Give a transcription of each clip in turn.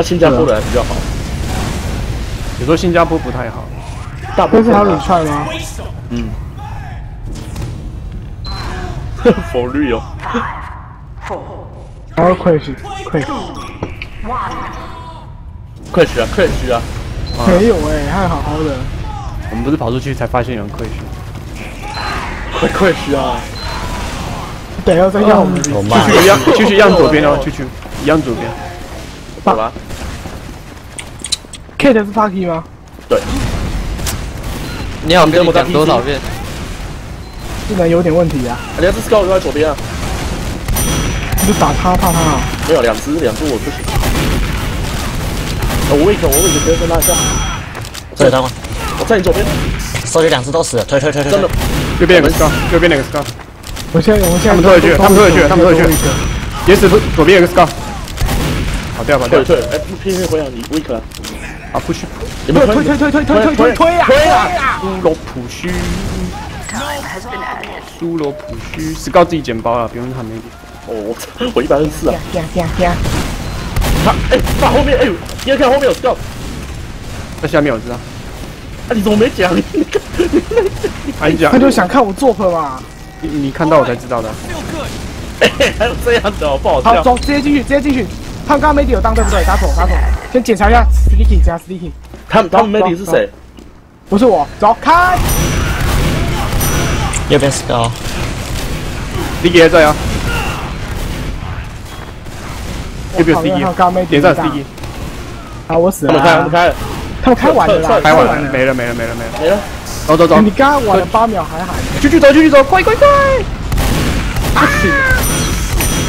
啊，新加坡的还比较好，有时候新加坡不太好。大部这是还有分啊卤菜吗？嗯，佛律哦，然后快去快去，快去啊，快去啊！没有哎，还好好的。我们不是跑出去才发现有人亏血。快快去啊！等一下再要我们我慢去去一样，去去一样左边哦，去去一样左边。好吧，Kate 是 Parky 吗？对。你好，跟我讲多少遍？技能有点问题啊，人家这 scout 就在左边啊，你就打他怕他啊。没有两只，两只我不行。呃我 weak，我 weak，直接跟拉一下，这里当吗？我在你左边，手里两只都死了，推推推推真的，右边有个 scar，右边有个 scar，我现在我们现在他们退回去他们退回去他们退回去去。野死左边有个 scar，跑掉跑掉。对对，哎，偏偏回来你 weak 了，啊，不许你们推推推推推推推推啊！推啊！苏罗普须，苏罗普须，石膏自己捡包了，不用他们。哦，我我一百二十四啊，啪啪啪！他哎，他后面哎，你要看后面有 scout，在下面我知道，啊，你怎么没讲？你讲他，就想看我做客嘛。你你看到我才知道的。还有这样子哦，不好好，笑。走，直接进去，直接进去。他们刚刚 Mady 有当对不对？打左，打左。先检查一下 Sticky 加 Sticky，他们他们 Mandy 是谁？不是我。走，开。右边是高，你也在啊？右边有我靠因为 Sticky，他刚刚 Mady 点上打 Sticky，啊，我死他们了啊。开，他们开了，他们开完了啦，开完了，没了没了没了没了。没了。走走走，你刚刚玩了八秒还喊，继续走继续走，快快快！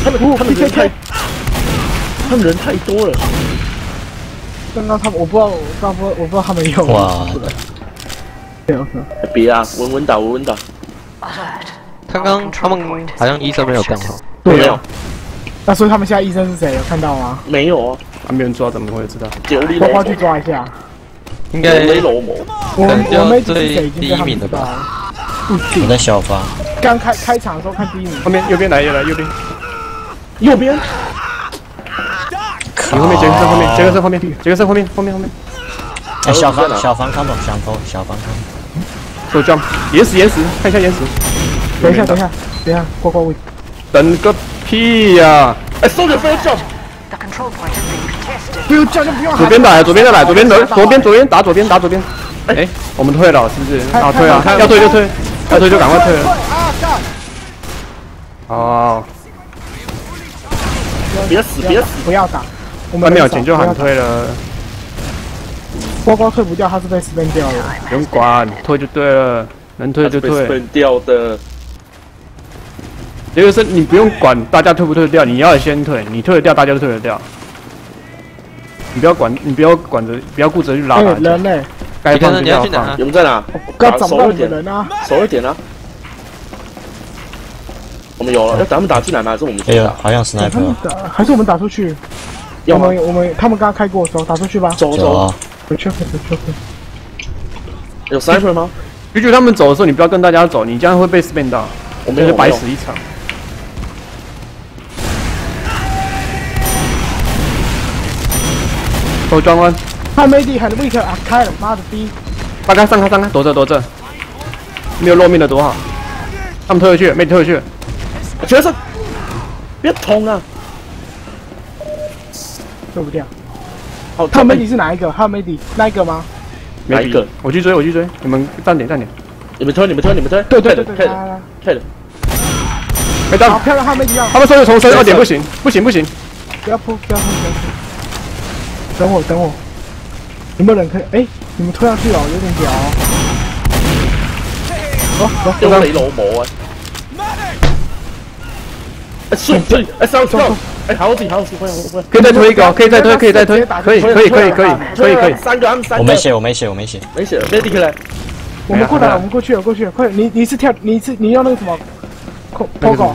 他们他们人太，他们人太多了。刚刚他们我不知道，我不知道，我不知道他们有。哇。别啊，稳稳打，稳稳打。刚刚他们好像医生没有干好。没有，那所以他们现在医生是谁？有看到吗？没有啊，啊，没人抓，怎么会知道？九里楼花花去抓一下。应该雷楼魔，我们我们是最谁已经第一名的吧我定。在小房，刚开开场的时候看第一名，后面右边来，又来右边，右边你后面杰克森后面，杰克森后面，杰克森后面后面后面，哎，小房小房看懂，想头小房看懂，手 jump，岩石岩石，看一下岩石。等一下，等一下，等一下，过过位。等个屁呀！哎，收着飞叫，The control point is being contested. 不用叫就不用。左边打，左边再来，左边左左边左边打左边打左边。哎，我们退了是不是？啊退啊，要退就退，要退就赶快退了。啊！干！哦，别死别死，不要打。我们三秒前就喊退了，呱呱退不掉，他是被 spin 掉了。不用管，退就对了，能退就被退。分掉的。杰克森，你不用管大家退不退掉，你要先退，你退得掉，大家都退得掉。你不要管，你不要管着，不要顾着去拉哎，大家，人呢？该放就你要。你们在哪？刚找不到一点，人啊！守一点啊。我们有了，要咱们打进来吗？还是我们先打？，好像是那他们个，打，还是我们打出去？要？我们我们他们刚刚开过，走打出去吧。走走，回去回去回去。有 sniper 吗？就觉得他们走的时候，你不要跟大家走，你这样会被 spin 到，我们，就是白死一场。走转弯，他 Mady 很 weak 啊，开了，妈的逼！大概上开上开，躲着躲着，没有露面的多好。他们退回去，没退回去，角色，别捅啊！对不掉。好，他 Mady 是哪一个？他 Mady 那一个吗？哪一个？我去追，我去追，你们站点站点，你们推，你们推，你们推。对对对对，退了。没到，好漂亮，他 Mady 要他们说有重生，二点不行，不行不行，不要扑，不要扑，不要扑。等我等我，有没有人可以？哎，你们推上去哦，有点屌哦。走走丢雷楼魔啊！哎，顺顺，哎，上上，哎，好几好几，快快快！可以再推一个哦，可以再推，可以再推，可以可以可以可以可以可以，三个，他们三个。我没血，我没血，我没血，没血，medic 来。我们过来了，我们过去了，过去了，快点！你你是跳，你是你要那个什么？Pogo，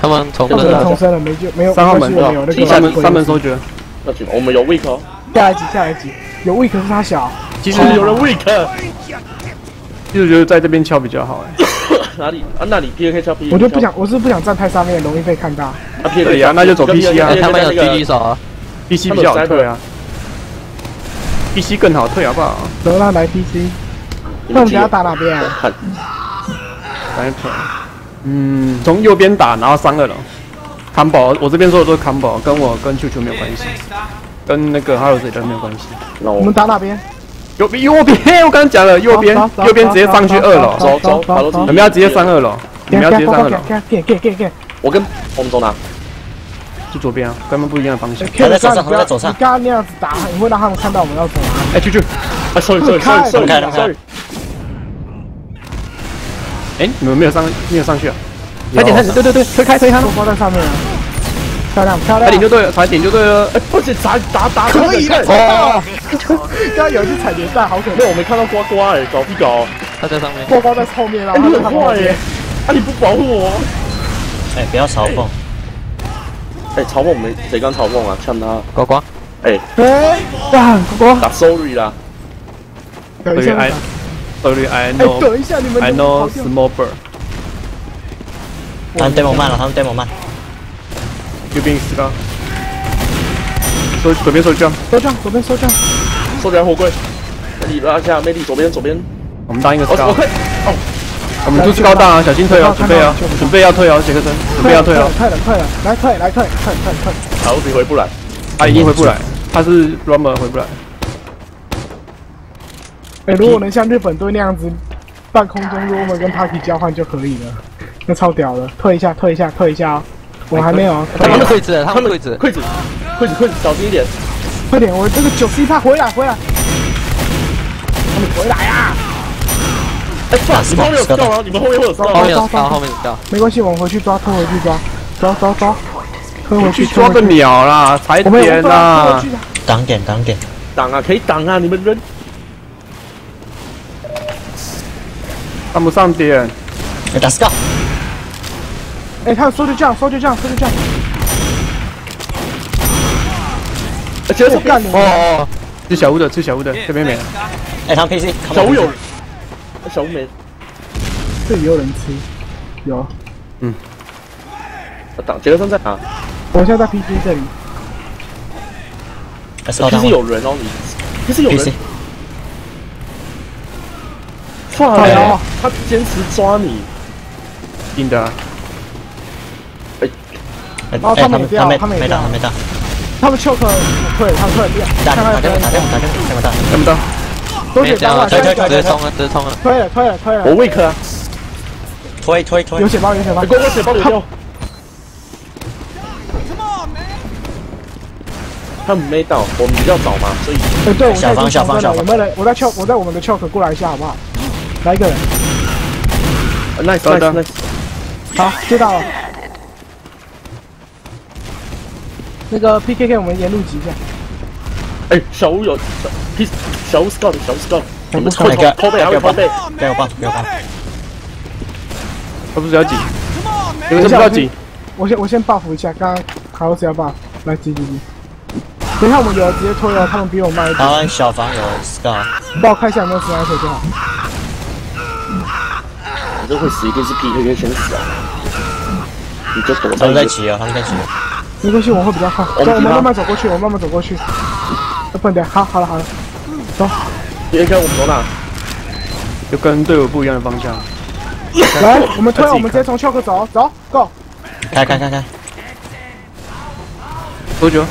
他们重生了，重生了，没救，没有。三号门没关系我们有那个三门三门收掘，那行，我们有 weak 哦。下一集下一集，有 weak 是他小，其实有人 weak，其实觉得在这边敲比较好哎。哪里啊？那里 P K 敲 P，我就不想，我是不想站太上面，容易被看到。啊 P 对呀那就走 PC 啊他们有狙击手啊，，PC 比较好退啊，PC 更好退好不好？走啦，来 PC。那我们等下打哪边啊？看，来退。嗯，从右边打，然后三二楼。combo，我这边说的都是 combo，跟我跟球球没有关系，跟那个哈罗斯人没有关系。那我我们打哪边？右边，右边，我刚刚讲了，右边右边直接上去二楼，走走走爬楼梯。你们要直接上二楼，你们要直接上二楼，给给给给我跟我们走哪？去左边啊，跟他们不一样的方向。给，在走上他们在走上。你刚刚那样子打，你会让他们看到我们要走啊。哎，去去，啊，sorry sorry sorry sorry sorry，哎，你们没有上，没有上去啊？快点，踩点，对对对，推开推开。我，包在上面啊，漂亮漂亮。踩点就对了，踩点就对了。哎，不行，打打打，可以的，哦，刚刚有一次踩碟蛋，好可没有，我没看到呱呱哎，搞不搞？他在上面。过高在后面，然哎，后你很坏耶！啊，你不保护我？哎，不要嘲讽，哎，嘲讽没？谁刚嘲讽啊？呛他！呱呱，哎，哎，哇，国打 sorry 啦！等一下，sorry I 哎，know 等一下，你们 I know small bird。他们 demo 慢了，他们 demo 慢。右边死高，左左边收枪，收枪，左边收枪。收起来货柜，魅力拉下，魅力左边左边，我们当一个高我我，快！我们就是高大啊，小心退哦，准备哦，准备要退哦，杰克森，准备要退哦，快了，快了，来退，来退，快快快。好，我自己回不来。他一定回不来，他是 Rummer 回不来。哎，如果能像日本队那样子，半空中 r o m 跟 Taki 交换就可以了，那超屌的。退一下，退一下，退一下哦。我还没有，他们跪着，他们跪着。筷子，筷子，筷子，小心一点！快点，我这个九十一他回来，回来。他们回来啊！哎，算了，你们后面有死掉吗？你们后面会有死掉吗？后面有到，后面有到。没关系，我们回去抓，推回去抓，走走走，推回去去抓个。鸟啦，踩点推啦挡点挡点，挡啊，可以挡啊！你们人看不上点，哎，打 scout，哎，他有搜救酱，搜救酱，搜救酱。哎，接着我干你！哦哦，吃小屋的，吃小屋的，这边没了。哎，他们 PC，小屋有，小屋没，这里有人吃，有。嗯。打杰克森在打？我现在在 PC 这里，哎，scout 其实有人哦，你其实有人哎呦他坚持抓你，硬的哦哎，他们掉他们也掉没打，他们 choke 退，他们退了掉，打打电话打电话打电话打电话打，看不到。都血包了，直接退直接冲了，直接冲啊，推推推有，血包，有血包哎，。给我血包流掉。他们没到，我们比较早嘛，所以哎，对，我小方小方小方有没有人？我在 choke，我在我们的 choke 过来一下，好不好？来一个人，呃 nice nice nice。好，接到了。那个 PKK 我们沿路挤一下，哎，小屋有小 P 小屋 scout 小屋 scout，我们哪个偷背还会偷背，给我报给我报，他不是要挤，你们是不是要挤？我先我先 buff 一下，刚刚卡洛斯要 buff，来挤挤挤。等一下我们有直接推了，他们比我慢一点。他们小房有 scout，你帮我看一下有没有 sniper 就好。你这会死一定是 PKK 先死啊！你就躲他在一个们在挤啊，他们在挤哦，没关系，我会比较快。走，我们慢慢走过去，我们慢慢走过去。呃不能，好，好了好了，走，PKK 我们走哪？就跟队友不一样的方向。来，我们推，我们直接从 choke 走，走，go，开开开开，多久？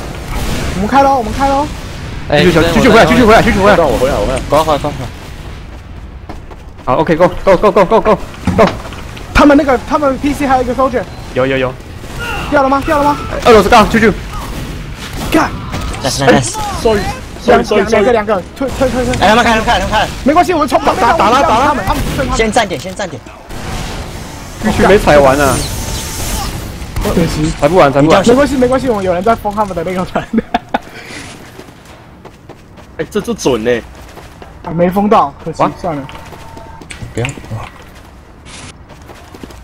我们开喽，我们开喽。哎，继续继续回来，继续回来，继续回来。让我回来，我回来。搞好，搞好，好，OK，Go Go Go Go Go Go Go，他们那个，他们 PC 还有一个 soldier，有有有，掉了吗？掉了吗？二楼是高，继续。看，nice nice，Sorry 两 sorry 两 sorry 两个 sorry。两个，退退退退，哎，他们看他们看他们看，没关系，我们冲打打打啦打了他们，他们。先站点先站点，必须没踩完啊，可惜，踩不完，踩不完。没关系没关系，我们有人在封他们的那个团。哎，这这准呢。啊，没封到，可惜哇，算了。不要，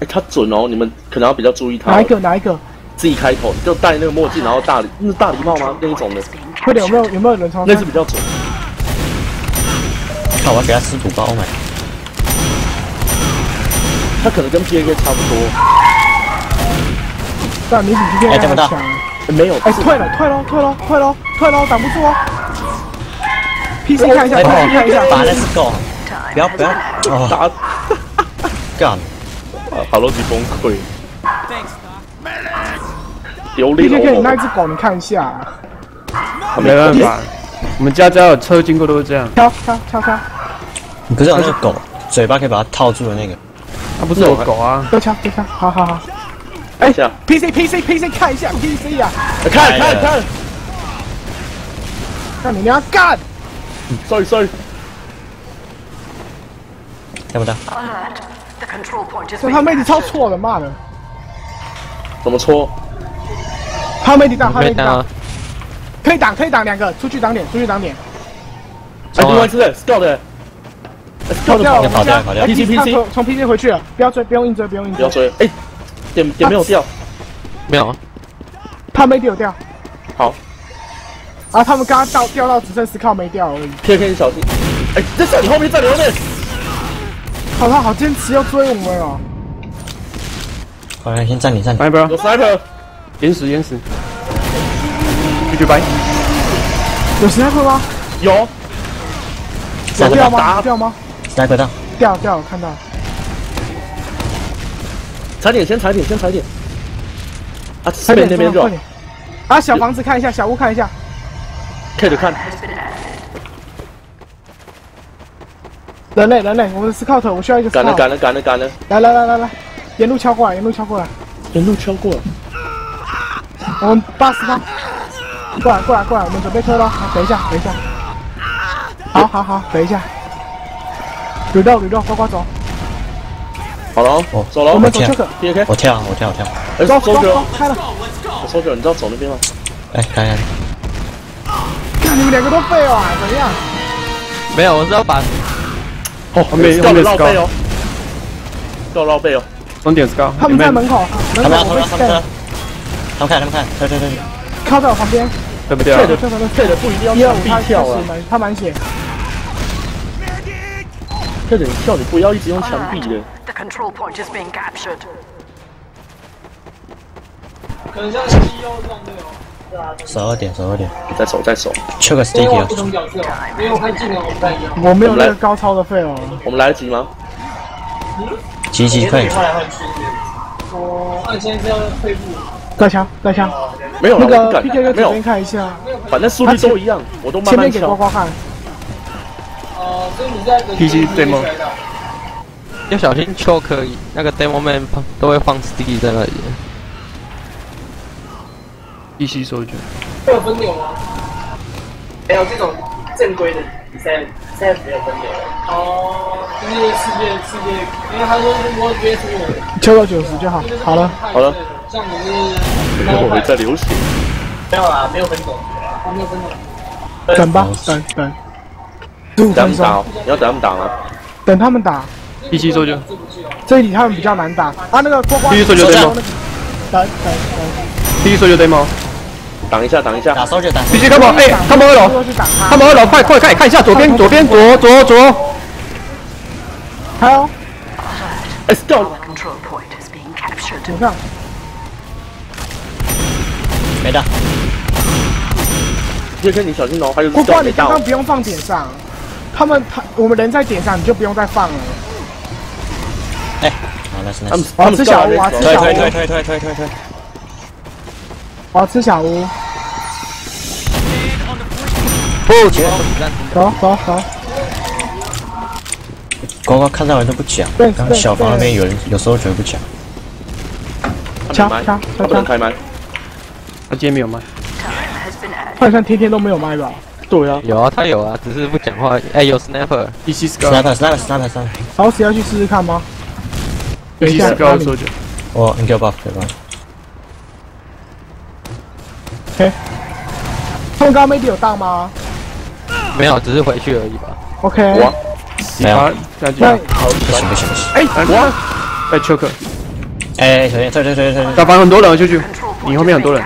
哎，他准哦，你们可能要比较注意他哦。哪一个哪一个？自己开头就戴那个墨镜，然后大礼，那是大礼帽吗？那一种的，快点，有没有有没有人从那是比较准。看我要给他吃土包买，他可能跟 P A K 差不多。但你比今天哎这么大还强。没有，哎，退了，退了，退了，退了，退了，挡不住哦。PC 看一下看一下，把那只狗，不要不要，哦，打干，好罗吉崩溃。有力 PC 可以，那只狗你看一下，没办法，我们家家有车经过都是这样。敲敲敲敲，你不是有那个狗，嘴巴可以把它套住的那个？它不是有狗啊？都敲都敲，好好好。哎下，PC PC PC 看一下 PC 呀，看看看。那你要干，，sorry sorry，看不到这他妹的超错的，妈的，怎么戳？他妹的挡，他可以当妹的挡，可以挡可以挡两个，出去挡点，出去挡点，哎，另外一只的 scout 的，scout 掉。了，的跑掉跑掉。PC PC 从从 PC 回去了，不要追，不用硬追，不用硬追，不要追，哎，点点没有掉，没有，他没丢掉，好。啊，他们刚刚到掉到只剩十靠没掉而已，，K K 你小心，哎，在在你后面，在你后面，好他好坚持要追我们哦，好来先暂停暂停，来不要有 sniper，延时延时，继续掰。有时间会吗？有，有三个掉吗？掉吗？来快到，掉掉，我看到了。踩点先踩点先踩点，啊，这，边那边就好快点。啊，小房子看一下，小屋看一下。，K 着看.人类，人类，我们的 scout，我需要一个赶了。赶了赶了赶了，来来来来来，沿路敲过来，沿路敲过来。沿路敲过了，我们八十他。过来过来过来，我们准备推了。好等一下，等一下。好好好，等一下。捋肉捋肉，呱呱走。好了哦哦，走了哦我们走跳 check。，K K，我跳我跳我跳，哎，走走走，，开了。收着，你知道走那边吗？哎看看，看你们两个都废了，怎样？没有，我是要把哦，后面掉后面了绕背哦，掉绕背哦，终点是高，他们在门口，门口我被他他们看他们看，对对对，靠在我旁边。对不对啊？K？的 K 的不一定要墙壁一二五他跳啊他满血。的你跳你不要一直用墙壁的，The control point is being captured. 十二点十二点，再守再走，缺个 sticky 哦，我没有那个高超的费哦。我们来得及吗？急急快点，再枪再枪，没有了，那个我不敢 PK 哥没有左边，看一下，反正速率都一样，我都慢慢前面给呱敲。呱看。PC 对吗？要小心 choke，那个 demo man 都会放 sticky 在那里。必须收卷。没有分流吗？没有这种正规的比赛，现在没有分流。哦，就是世界世界，因为他说我约出我，抽到九十就好，好了。好了，这样子是我会在流血。没有啊，没有分走，啊没有分走。等吧，等等，等他们打哦，你要等他们打吗？等他们打。一息收就。这一题他们比较难打啊，那个呱呱。第一手就 demo 等等等，第一收据 demo。挡一下，挡一下。打收就打，必须看门，哎，看门二楼，他。看门二楼，快快看看一下左边左边左左左。还有，哎，scout，The control point is being captured. 你看，没的，叶哥你小心哦，还有呱呱，scout 没到你刚刚。不用放点上，他们他我们人在点上，你就不用再放了。哎，好那是那是，他们他们我要吃小屋啊，吃小屋，推推推推推推推，我要吃小屋。不，前面子弹走走走，刚刚看到人都不讲，对刚刚小房那边有人有时候觉得不讲，敲他们麦敲他今天没有卖。Added. 好像天天都没有麦吧？对啊，有啊，他有啊，只是不讲话。哎，有 snapper，一起 scout。sniper sniper sniper sniper，然后谁要去试试看吗？一息等一下，哪 scout 里收据。我你给我 buff 给我 buff，OK，他们刚刚 maybe 有大吗没有，只是回去而已吧。？OK，哇，没有。那不行不行不行，哎，我！在 choke，哎，小心推推推推推，打翻很多人，秀秀。你后面很多人。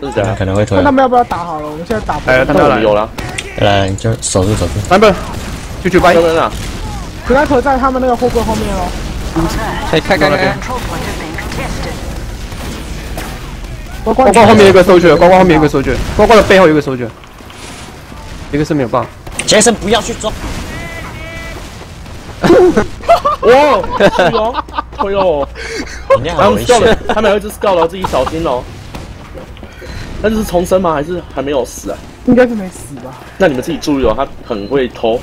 真的？可能会推那，他们要不要打好了？我们现在打不了。来了，他们要来。有了，来你就守住守住，三本，就去掰？可他可在他们那个货柜后面哦。Alert. 哎，看看看 The 看，control point is being contested. 呱呱呱呱后面有一个收据，呱呱后面有一个收据，呱呱的背后有个收据，一个是没有爆。杰森不要去抓，哇，是哦，哎呦，他们掉了。，他们还有一只 scout 哦，自己小心哦。那就是重生吗？还是还没有死啊？应该是没死吧？那你们自己注意哦，他很会偷。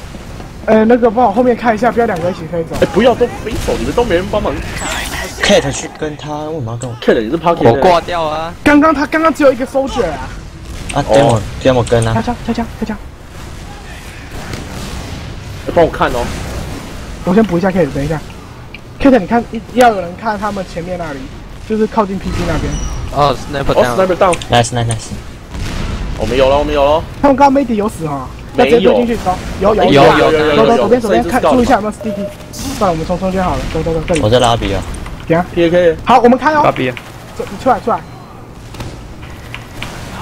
呃，那个帮我后面看一下，不要两个一起飞走哎、。不要都飞走，你们都没人帮忙。Kate 去跟他，为什么要跟我？？Cat 你是 Pocket，我挂掉啊！刚刚他刚刚只有一个 soldier 啊，啊，demo demo 跟啊，开枪开枪开枪！哎帮我看哦。我先补一下 Kate，等一下。Kate，你看要有人看他们前面那里，就是靠近 PG 那边。哦，sniper 哦 down，，Sniper down，nice nice nice，我们有了，我们有了。他们刚刚 Mady 有死哈，要直接推进去走。有有有有有走走有左边左边看注意一下有没有 sticky。算了，我们从中间好了，走走走这里我。在拉比啊，行，PK，好，我们看哦，拉比走你出来出来。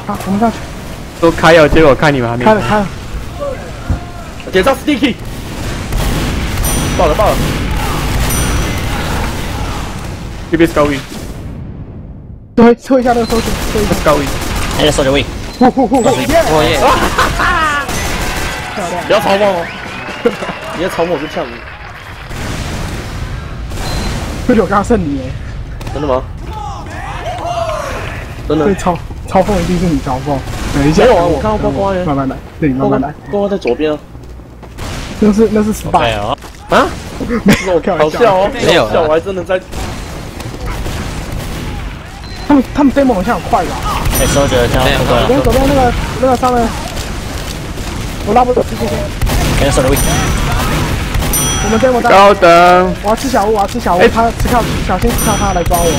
好，我们上去，都开了，结果看你们还没开。了开了。点上 Sticky，爆了爆了。B B Scout 推推一下那个搜寻，推一下。Scout 那个 soldier wing，呼呼呼！耶，我也漂亮不。要嘲讽哦，你要嘲讽我就呛你，这里我刚刚剩你耶，真的吗？真的所以？嘲嘲讽一定是你嘲讽。等一下，没有啊我看到呱呱耶慢慢来，对，慢慢来。呱呱在左边啊。那是那是对 spy，哦，啊？没有开玩笑。好笑哦，没有笑，我还真的在。他们他们 demo 好像很快的？哎不过左边了，左边那个那个上面，我拉不走，谢谢谢。那个 soldier wing，我们 demo 到，高等，我要吃小屋，我要吃小屋哎，他吃靠小心吃靠他来抓我。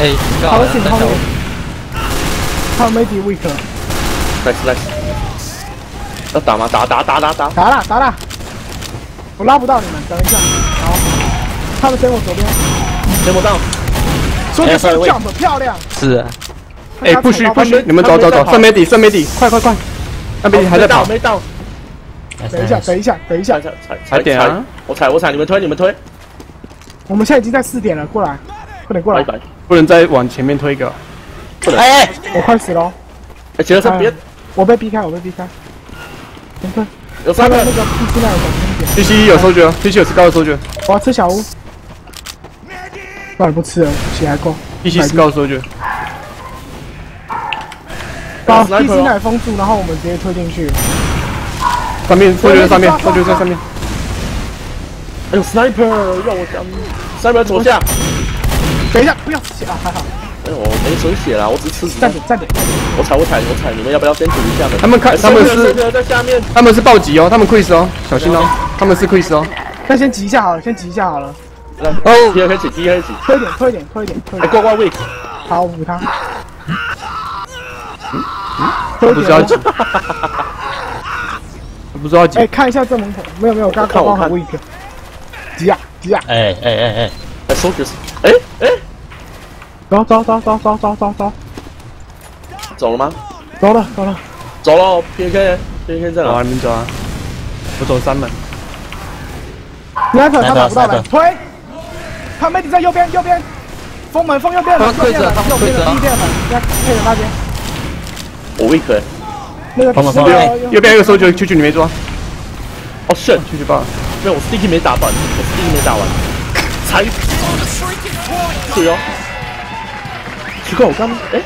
哎，好了，高了，请后面。他们 maybe weak，nice nice。要打吗？打打打打打！打了打啦，我拉不到你们，等一下。好，他们 demo 左边，天魔到，说的是哎，sorry，jump 漂亮。是。啊，哎，不许不许，你们走走走，剩没底，剩没底，快快快！那边还在跑，没到，等一下，等一下，等一下。踩，踩踩踩点啊！我踩我踩，你们推你们推，我们现在已经在四点了，过来，快点过来。不能再往前面推一个。哎哎，我快死了。哦，哎，杰克森别哎，我被逼开，我被逼开。等等，有三个。那，个 PC 那里小心一点，P C 有收据，P C 有 Scout 收据我要吃小屋。不然不吃了，血还够。，P C Scout 收据。把里封住，然后我们直接推进去。上面收据在上面，收据在上面。哎呦，sniper 让我讲，sniper 左下，等一下，不要血啊，还好。哎呦，我没损血啦，我只吃站着站着，我踩我踩我踩，你们要不要先赌一下呢？他们看哎他们是在下面，他们是暴击哦，他们 quiz 哦，小心哦，他们是 quiz 哦。那先挤一下好了，先挤一下好了。来哦，T 开始 T 开始，快一点，快一点，快一点，快一哎，点。呱呱 weak，好，补他。推一不知道点。不知道几哎，看一下正门口，没有没有，刚刚刚好很 weak。急啊急啊！哎哎哎哎，哎，soldiers，哎哎，走走走走走走走走走了吗？走了走了。走了，PK PK 在哪？你们走啊，我走三门。Sniper 他打不到门，推。他妹子在右边右边，封门封右边门，右边门跪着他们右边的跪着地垫门，要配合那边。我 weak，哎那个封门封那门个右边有个收据，去去你没抓，哦 shit，去去爆。没有，我 sticky 没打完，我 sticky 没打完，踩，是哦。奇怪，我刚哎，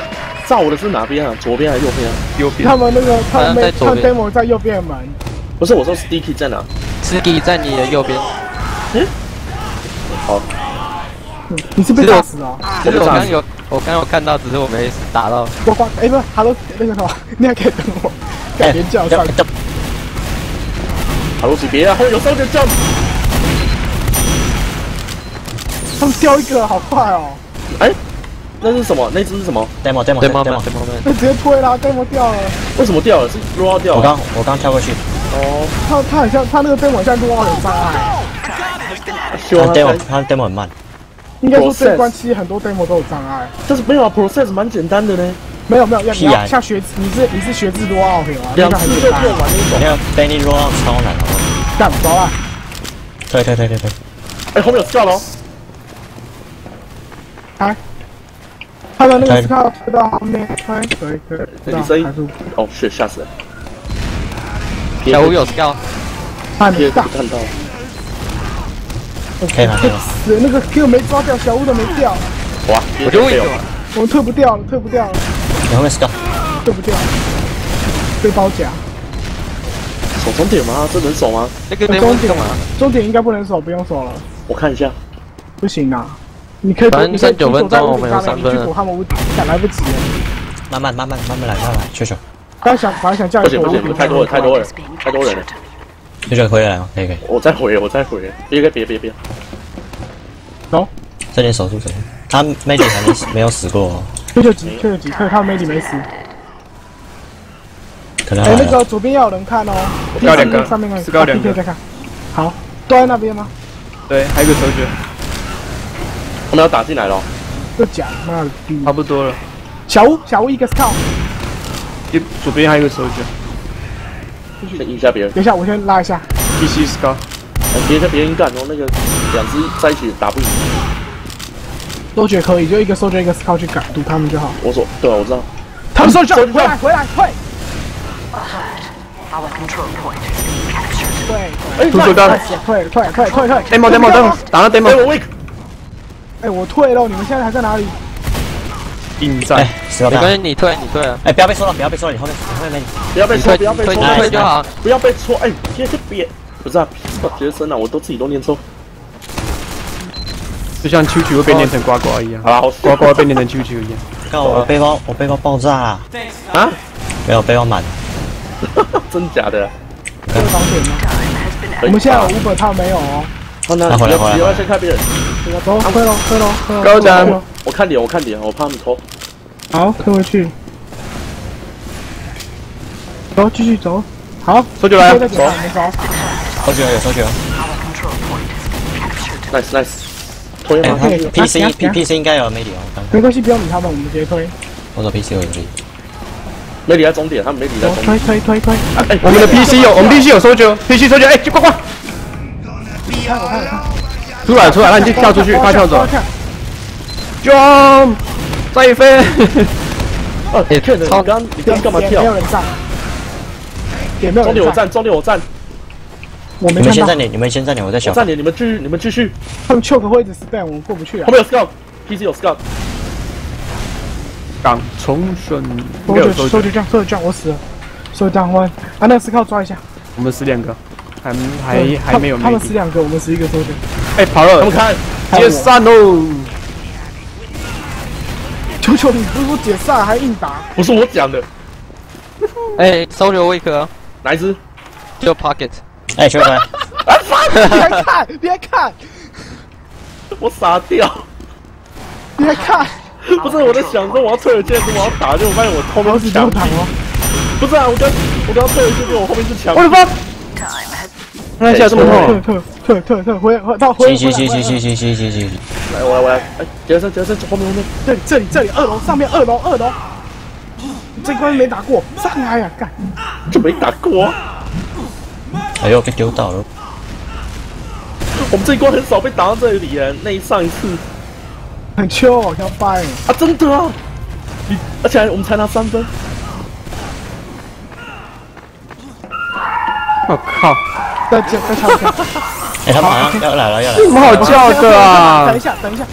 炸我的是哪边啊？左边还是右边啊？右边他们那个他们他们左边 demo 在右边的门，不是，我说 sticky 在哪？？sticky 在你的右边，好，你是被其实我炸死了哦。其实我刚有我刚有看到，只是我没打到。我挂，哎，不是，他都那个什么，你还可以等我，改天叫上。好罗西别啊，后面有 soldier jump，他们掉一个，好快哦！哎，那是什么？那只是什么？？demo demo demo demo demo，？那直接推啦，demo 掉了。为什么掉了？是 roll 掉了？我刚我刚跳过去，哦，他他很像，他那个 demo 像撸奥有障碍。他希望他 demo 他 demo 很慢，应该说这关其实很多 demo 都有障碍。但是没有啊，process 蛮简单的呢，没有没有，要你屁啊。要像学，你是你是学制多奥有啊，那两次就做。完那种。我那个 Benny roll 超难，好不好？干走了，推推推推推，哎，后面有 scout 哦，哎，他他的那个 scout 推到后面，推可以可以，你声。音哦，是吓死人。小吴有 scout，看大。贴不，看到，可以了？可以了？死那个 Q 没抓掉，小屋都没掉，哇，我就问你有了，我们退不掉了，退不掉了，你后面 scout，退不掉了，被包夹。守终点吗？这能守吗？那个终点干嘛？终点应该不能守，不用守了，我看一下，不行啊。你可以，反正你可以剩九分钟我们有三分了你去躲他们屋顶，赶来不及了。慢慢慢慢慢慢来，慢慢来，球球，刚才想本来想叫不行不行，你躲屋顶你们太多了太多了太多人了球球回来吗？可以可以，我再回我再回，别别别别别，走，这点守住守住，他 magic 还没死没有死过哦，退就急，退就急，退他们 Mady 没死。可能哎，那还个左边要有人看哦，要两个上面那个四个要两个在看。好，都在那边吗？对，还有一个手诀，他们要打进来了，这假，妈的逼！差不多了。小屋，小屋一个 scout，左边还有一个手诀先赢一下别人，等一下我先拉一下。必须 Scar，哎别跟别人干哦，那个两只在一起打不赢，都觉得可以，就一个 soldier 一个 scout 去赶堵他们就好。我说对啊，我知道，他们 soldier 走回来回来退，Our control point. 对，哎，出手干。退退退退退。demo demo demo，打到哎 demo，我 weak，哎，我退了，你们现在还在哪里？哎硬战，，没关系，，你退你退啊，哎，不要被戳了，不要被戳了，你后面你后面 magic，不要被戳，不要被戳，你退就好。不要被戳，哎，别别别，不是啊，学生啊，我都自己都念错，就像秋秋会被念成呱呱一样，好呱呱 会被念成秋秋一样。看我背包，我背包爆炸了，啊，没有背包满，真假的？这个防点吗我们现在有五本，他们没有哦。好，那那回来回来。你要先看别人，走，快喽，快喽，快喽。高展退咯我看脸，我看脸，我怕他们偷。好，退回去。走，继续走。好，手诀来走。手诀有手诀，our control point is being captured. nice nice，推哎，吗？他可以 PC 啊 P PC 应该有 magic 哦，没关系，不要理他们，我们直接推。我说 PC 有 magic，没离在终点，他们没离在走，终点。推推推推。哎，我们的 PC 有，我们 PC 有手诀，PC 手诀，哎，就呱呱，看我看我看。出来出来，那你就跳出去，他跳走，jump，再飞，哦，哎，骗人！你刚你刚干嘛跳没有？人站。也没有人站。终点我站，终点我站，我没看到你们先站。点，你们先站点，我在小我站点，你们继续，你们继续。他们 choke 会一直 spam，我们过不去啊后。面有 scout，PC 有 scout，刚重生，应我该有收就这样，收就这样，我死了。收这样换。啊，那个 scout 抓一下。我们死两个，还还还没有他们死两个，我们死一个收就。哎，跑了，他们看，解散喽！求求你，不是说解散还硬打？不是我讲的，哎，soldier weak 啊哪一只？就 pocket，哎，球回来，你还看？你还看？我傻掉。你还看？不是我在想说我要退了现在，我要打，结果发现我后面是墙壁。不是啊，我刚我刚退了剑，结果我后面是墙壁。我的妈那现在这么退痛，退退退退回回到回。行行行行行行行行行，来，我来我来，哎，杰森杰森后面后面，这里这里这里二楼上面二楼二楼。这关没打过，上来呀！干，就没打过啊。哎呦被丢到了，我们这一关很少被打到这里耶，那一上一次很秋，好像掰。啊，真的啊。你而且还我们才拿三分，我靠，再再再敲一下。哎，他们好像要来了要来了，有什么好叫的啊等一？下等一下。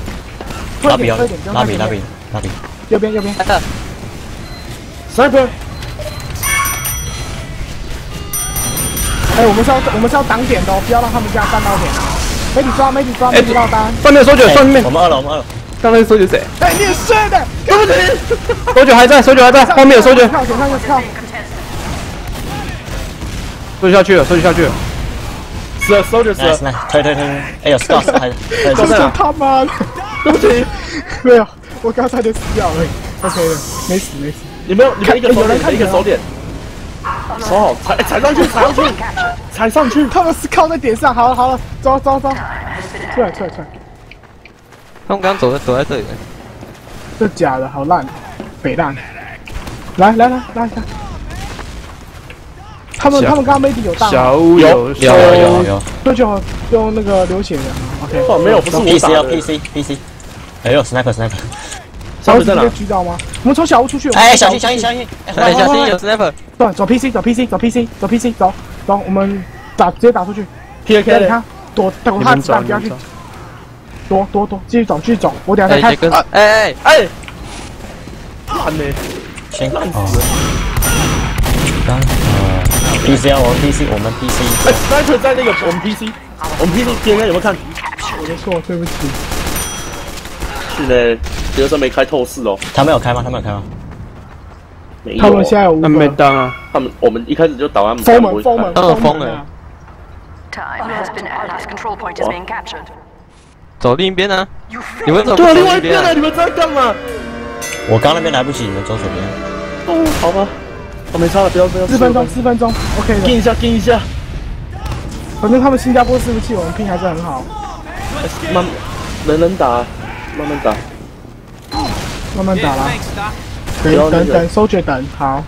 拉比要快点，不用太前面拉比拉比拉比，右边右边。sniper，哎，我们是要我们是要挡点的哦，不要让他们这样站到点。媒体抓媒体抓媒体落单。上面手诀，上面我，们二楼我们二楼，刚才手诀谁？哎，你也是的。对不起。手诀还在，手诀还在，后面有手诀，靠，选上就靠。手诀下去了，手诀下去了。死了 soldier 死来了，来推推推，哎呦 是他妈的。对不起。没有，我刚才就死掉了。OK 的，没死没死。你没有你们一个手点，你有人看一个手点，手好踩哎踩上去踩上去踩上去，他们是靠在点上。好了好了，走走走。出来出来出来。他们刚刚走在走在这里，这假的，好烂，北烂。来来来来一下。他们他们刚刚 maybe 有大，小五有有有有有那就用那个流血的。OK。哦没有不是我 PC 要打的，PC PC，哎呦 sniper sniper，小屋在哪直接？狙到吗？我们从小屋出去。哎，小心小心小心！哎，哎，小心有有 sniper，对，走 PC，走 PC，走 PC，走 PC，走走，我们打直接打出去。P A 给 K 你，看，躲躲你们找，他子弹，不要去。躲躲躲，继续走，继续走。我等下哎，再开。哎哎，哎，烂呢，先哦。刚呃，PC 啊，我们 PC，我们 PC，哎，Sniper 在那个我们 P C，我们 P C P A K 有没有看？我的错，对不起。是的，比如说没开透视哦，他没有开吗？他没有开吗？没有他们现在有五那没个。当啊，他们我们一开始就打他们封门，不会开封门，嗯封门封了啊！Time has been added. Control point is being captured. 走另一边呢你们走另走一边啊外一边呢？？你们在干嘛？我刚那边来不及，你们走左边。哦，好吧，我没差了，不要不要。四分钟，四分钟，OK 的。盯一下，盯一下，反正他们新加坡伺服器我们拼还是很好，慢，人人打，慢慢打。慢慢打啦。不要那个等等等，收据等好。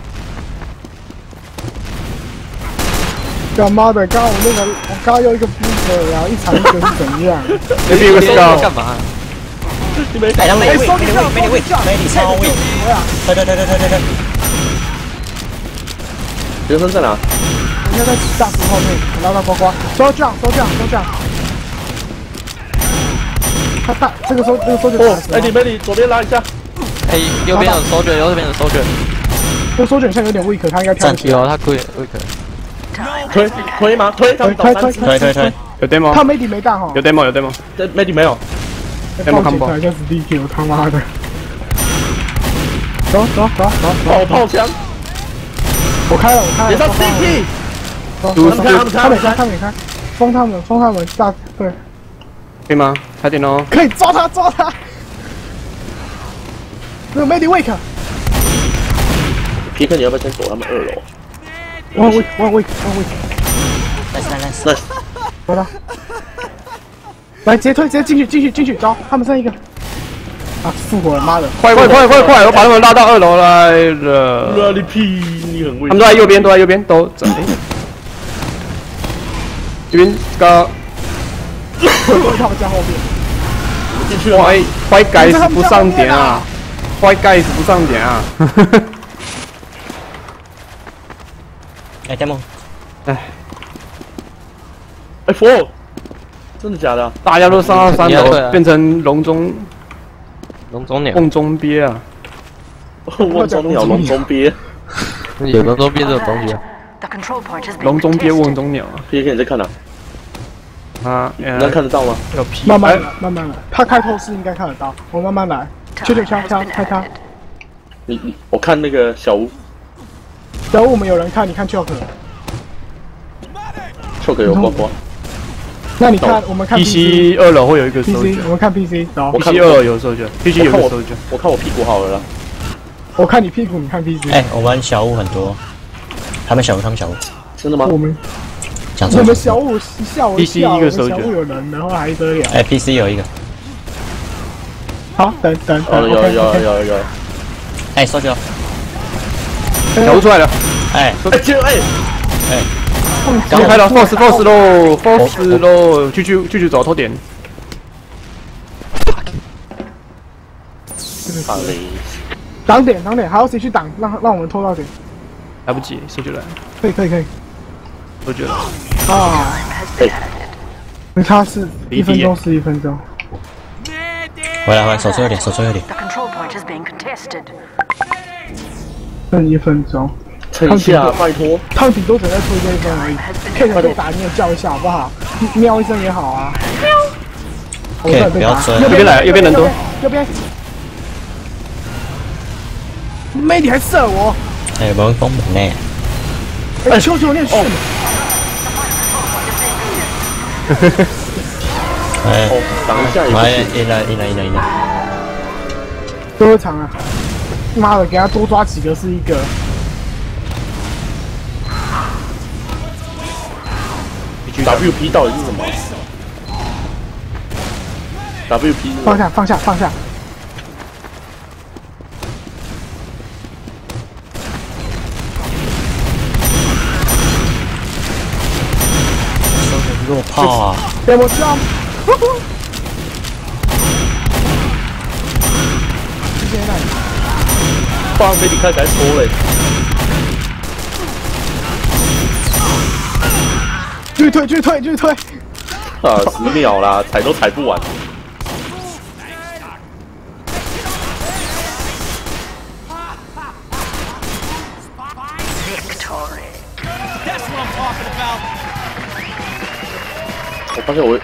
干妈的，刚刚我那个，我刚刚用一个 booster，然后一场一个是怎样？那边有个你 scout，干嘛？你没收据没位，没位，没你超位。怎样？对对对对对对对。学生在哪？人家在大石后面，我拉到呱呱，收这样，收这样，收降。他大这个收这个收卷哦，哎，你们你左边拉一下，哎，右边有 soldier，右边有 soldier，这个收据像有点 weak，他应该跳不起来。有他可以 weak，推推吗？推，他们倒推推三次。推推推，有 demo，他 Medi 没大哈，有 demo 有 demo，这 Medi 没有，有没有炮 combo 起来就是 DQ，他妈的。走走走走爆，炮枪，我开了，我开了。别上走 CP，他们开他们开，他们开，封他们，封他们大对，可以吗？快点哦，可以抓他，抓他。那个 Medi wake，皮克你要不要先躲他们二楼？我 wake，我 wake，我 wake，来来来，那抓他。来，直接推，直接进去，进去，进去，走，他们剩一个。啊，复活了，妈的！快快快快快！我把他们拉到二楼来了。那你屁，你很危他们都在右边，都在右边，都整。哎 这边高他们家后面。进去了吗。坏坏 guys 不上点啊，坏 guys 不上点啊。哎，demo，哎，four，真的假的啊？大家都上到三楼，变成笼中笼中鸟，瓮中鳖啊！瓮中鸟，笼中鳖。有龙中鳖这种东西笼中鳖，瓮.中鸟啊！P K 你在看哪？啊，你能看得到吗？有皮，哎慢慢来，慢慢来。他开透视应该看得到，我慢慢来。确定枪枪开他。你你，我看那个小屋小屋我们有人看，你看 choke，choke 有光光，那你看我们看 PC 二楼会有一个 PC，我们看 PC，走我。看 PC 二楼有 soldier，PC 有个我看我 soldier。我看我屁股好了啦。我看你屁股，你看屁股。哎，我们小屋很多，他们小屋，他们小屋，真的吗我？们讲错了我们。小五吓我一 PC 跳，一个手卷小五有人，然后还得了。哎，PC 有一个，好，等等哦，等有有有，OK，OK。有有。哎，收脚，小屋出来了，哎，哎，接哎，刚开了！boss boss 喽，force 喽，继续继续走偷点。好嘞。挡点挡点，还要谁去挡？让让我们拖到点。来不及，soldier 来可以可以可以。，soldier 来。啊，那他是一分钟是一分钟。回来回来，手最右点，手最右点，The control point is being contested. 剩一分钟，撑一下，拜托。他们顶多只能拖这一分而已。K 可以打，你也叫一下好不好？喵一声也好啊。喵 K，不要追右右边来右边人多右边。妹，你还射我！哎，我们封门呢，哎，求求你去！哎，哦，挡一下也不哎，行。赢了赢了赢了赢了，多长啊！妈的，给他多抓几个是一个。WP 到底是什么？WP？放下，放下，放下。炮啊！给我 jump！之前哪突然被你开始在搓嘞，拒退拒退退，啊，十秒啦，踩都踩不完。现我